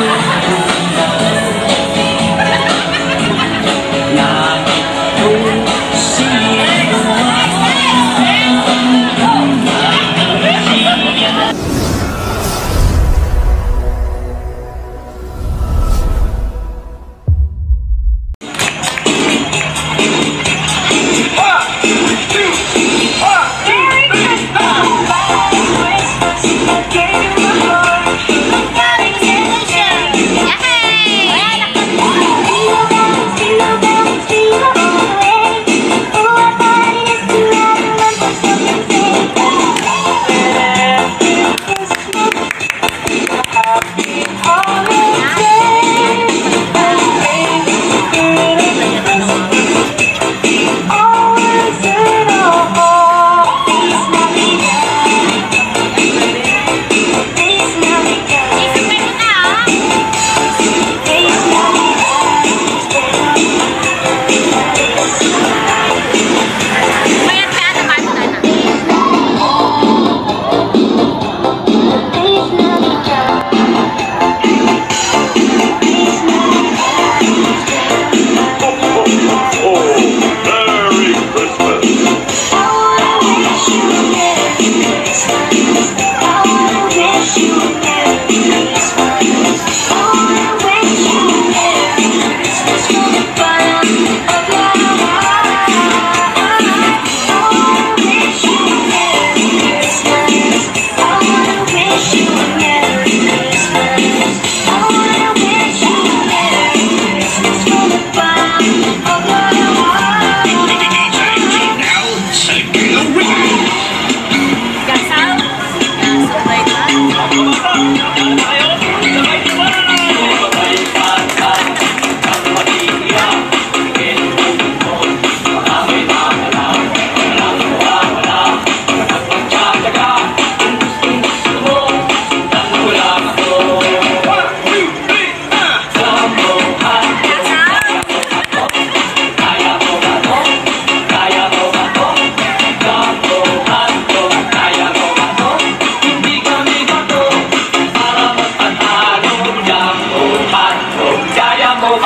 Wala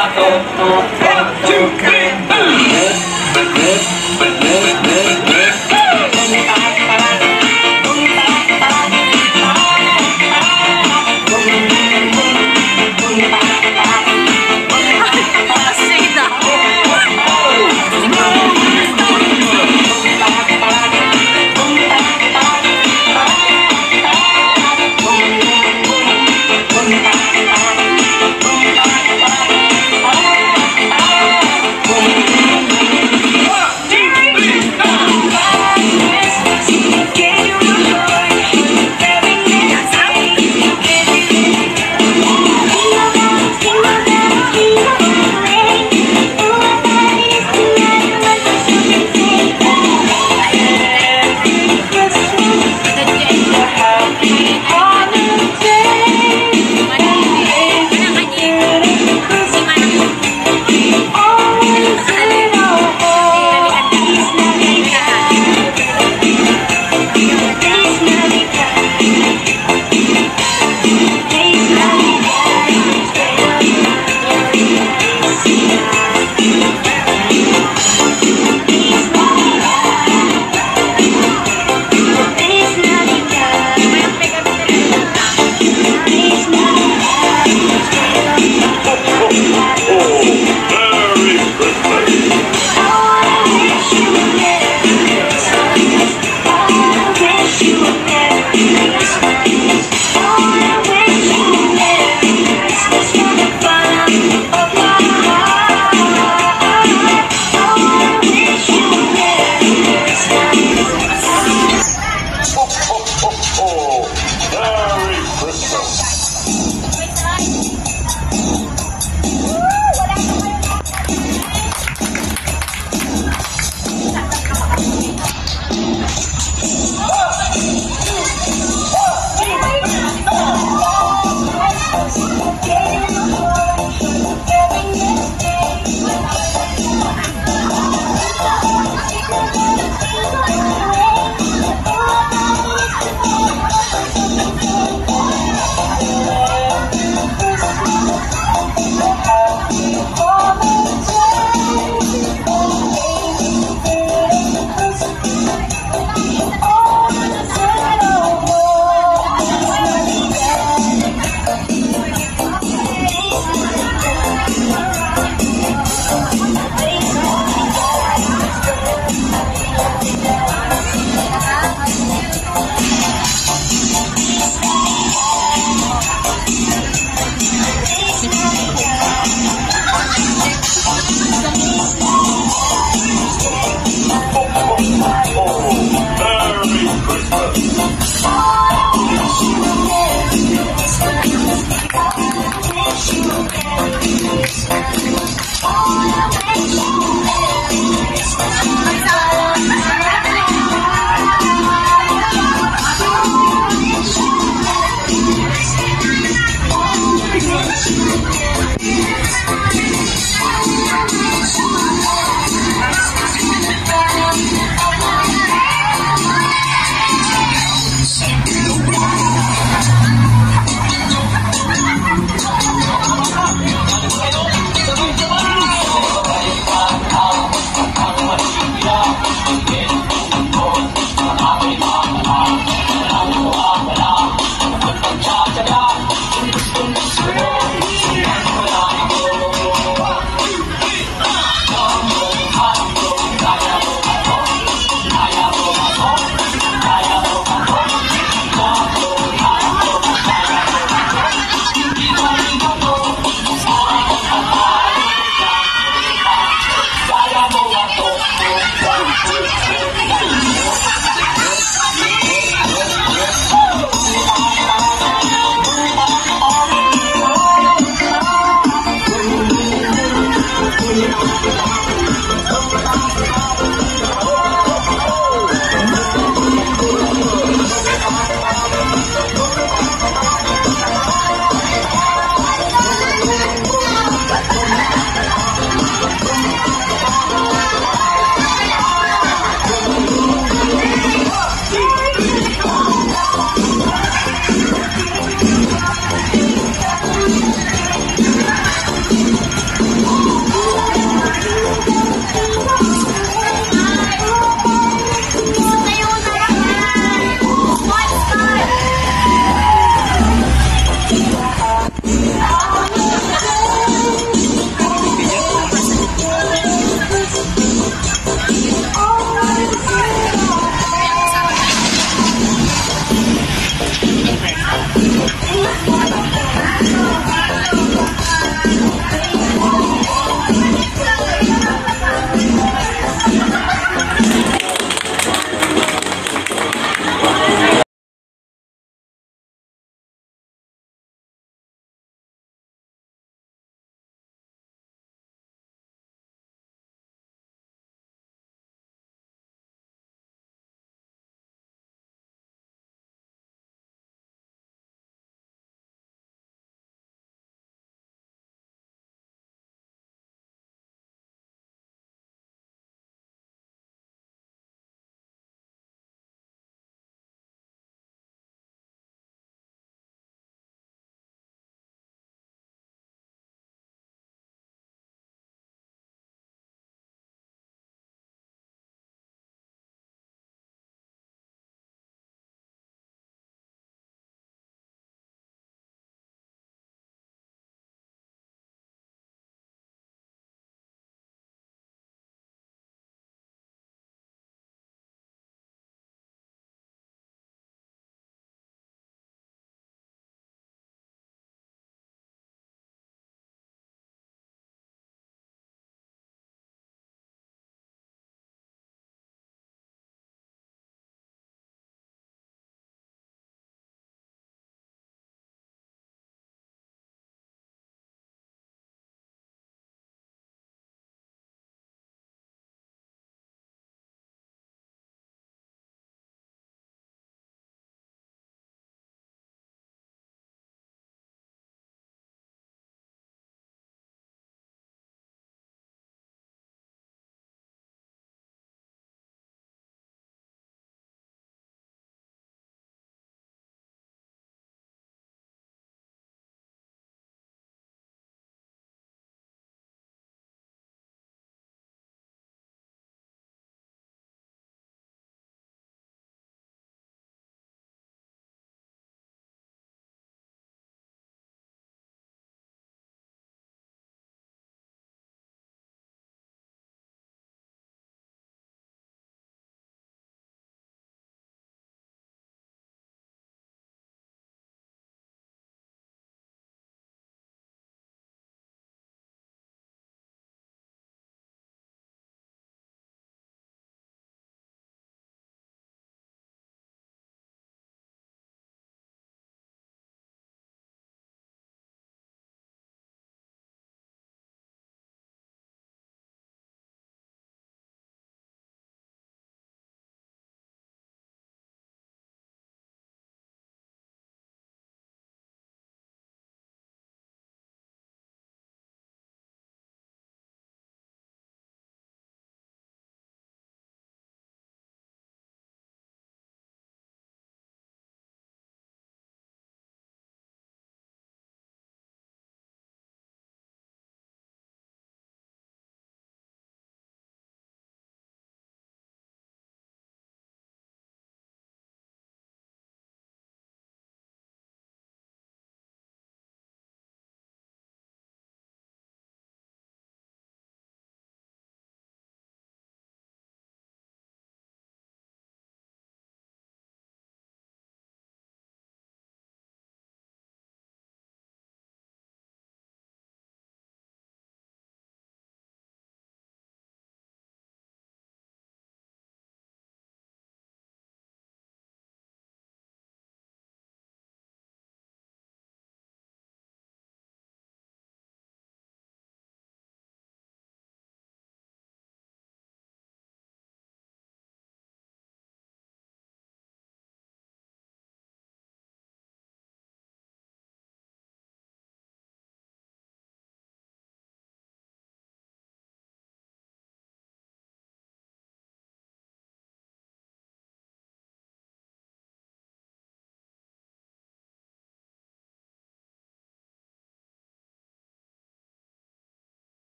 One, two, three.